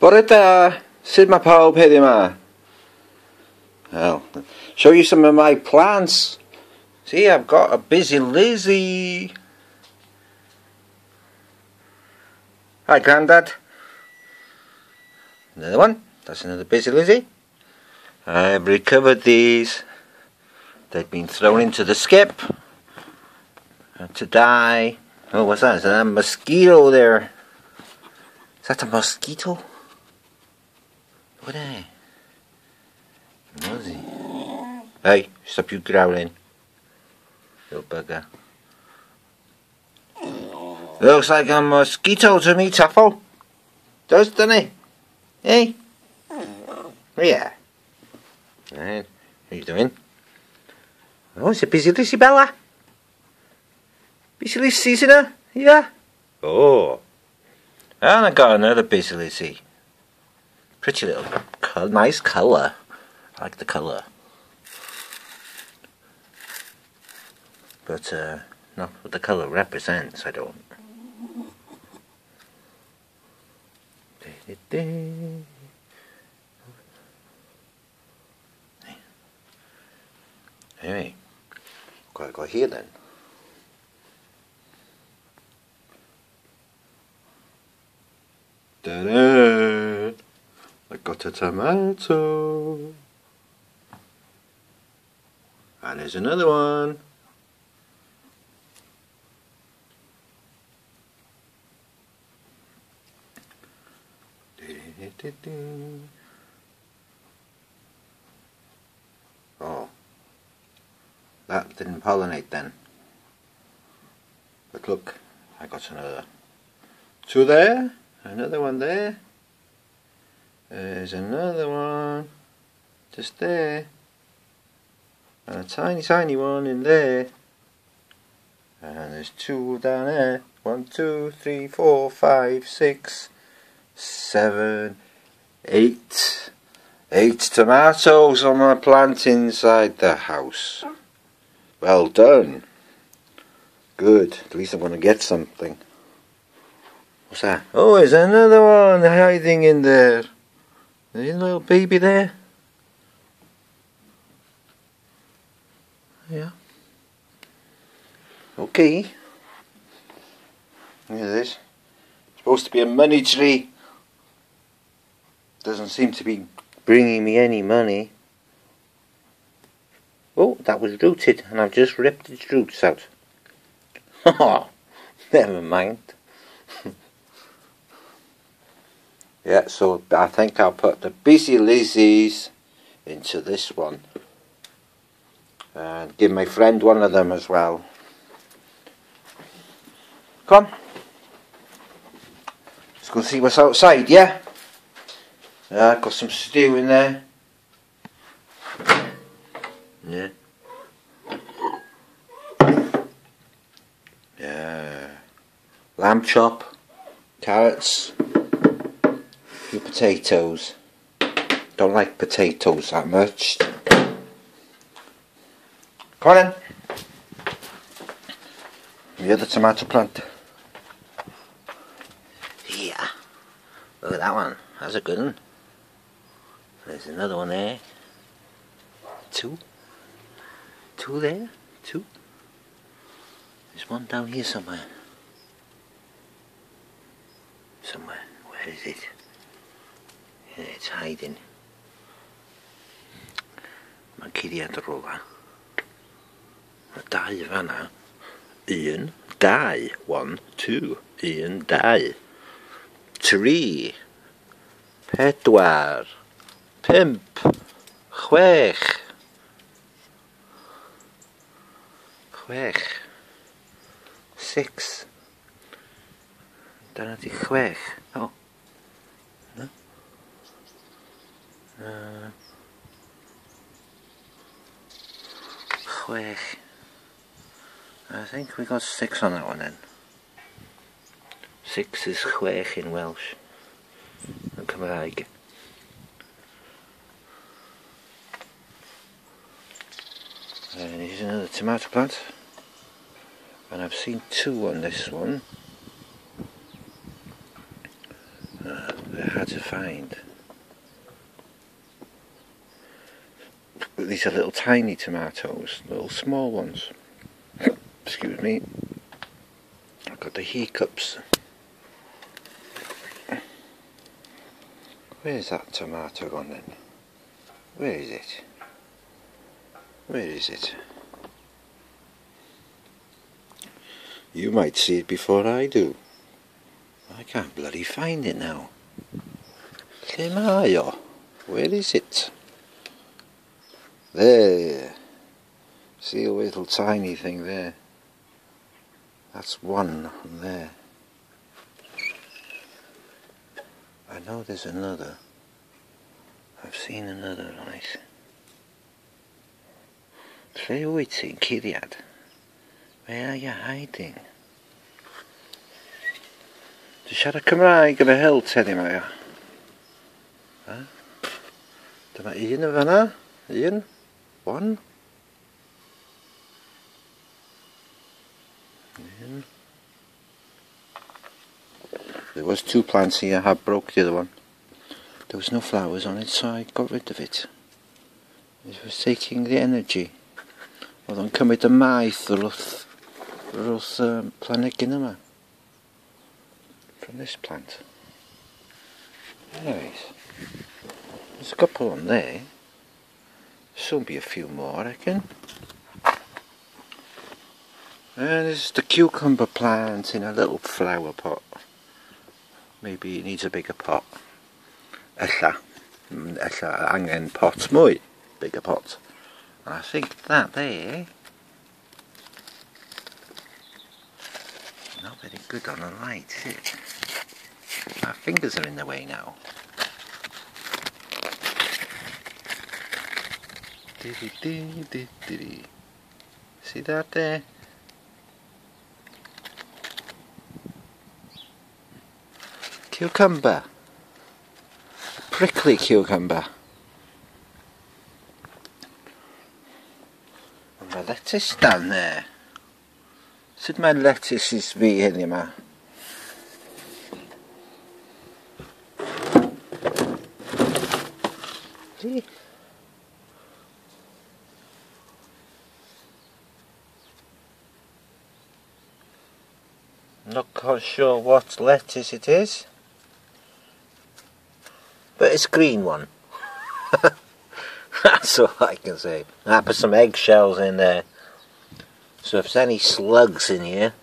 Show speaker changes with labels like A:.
A: Sut mae pawb heddiw yma? Well, show you some of my plants. See, I've got a busy Lizzie. Hi, Grandad. Another one. That's another busy Lizzie. I've recovered these. They've been thrown into the skip to die. Oh, what's that? Is that a mosquito there? Is that a mosquito? What are Nosy. Hey, stop you growling. Little bugger. Looks like a mosquito to me, Tuffle. Does, doesn't it? Hey? Yeah. Right. How you doing? Oh, it's a busy Lissy Bella. Busy Lissy, isn't? Yeah. Oh. And I got another busy Lissy. Pretty little, nice colour. I like the colour. But, uh, not what the colour represents, I don't. Anyway, gotta go here then. Da-da! A tomato. And there's another one. Oh, that didn't pollinate then. But look, I got another two there, another one there. There's another one just there. And a tiny, tiny one in there. And there's two down there. One, two, three, four, five, six, seven, eight. Eight tomatoes on my plant inside the house. Well done. Good. At least I'm going to get something. What's that? Oh, there's another one hiding in there. There's a little baby there. Yeah. Okay. Look at this. Supposed to be a money tree. Doesn't seem to be bringing me any money. Oh, that was rooted, and I've just ripped its roots out. Ha ha! never mind. Yeah, so I think I'll put the busy Lizzies into this one and give my friend one of them as well. Come. Let's go see what's outside, yeah? Yeah, got some stew in there. Yeah. Yeah. Lamb chop, carrots, few potatoes. Don't like potatoes that much. Come on in. The other tomato plant. Yeah. Look at that one. That's a good one. There's another one there. Two. Two there. Two. There's one down here somewhere. Somewhere. Where is it? It's hiding. Mae cuddiad rola. Mae dau fanna. Un, dau. One, two. Un, dau. Tri. Pedwar. Pimp. Chwech. Chwech. Six. Dyna di chwech. O. Oh. Uh. I think we got six on that one then. Six is chwech in Welsh. Yn Cymraeg. And here's another tomato plant. And I've seen two on this one. Uh, They're hard to find. But these are little tiny tomatoes, little small ones. Excuse me. I've got the hiccups. Where's that tomato gone then? Where is it? Where is it? You might see it before I do. I can't bloody find it now. Lle? Where is it? There. See a little tiny thing there. That's one there. I know there's another. I've seen another, right? Lle wyt ti'n curiad? Where are you hiding? Dwi'n siarad Cymraeg efo hilt heddiw yma, ia. Ha? Dyma un yn. Un. One. There was two plants here, I broke the other one. There was no flowers on it, so I got rid of it. It was taking the energy. Oedd o'n cymryd y maeth wrth, wrth um, planegyn yma. From this plant. Anyways, there's a couple on there. Soon be a few more, I reckon. And there's the cucumber plant in a little flower pot. Maybe it needs a bigger pot. Ella. Mm, ella angen pot mwy. Bigger pot. And I think that there not very good on the light, is it? My fingers are in the way now. See that there? Cucumber. Prickly cucumber. And my lettuce down there. Sut mae lettuces fi heddiw yma? See? Not quite sure what lettuce it is. But it's green one. That's all I can say. I put some eggshells in there. So if there's any slugs in here,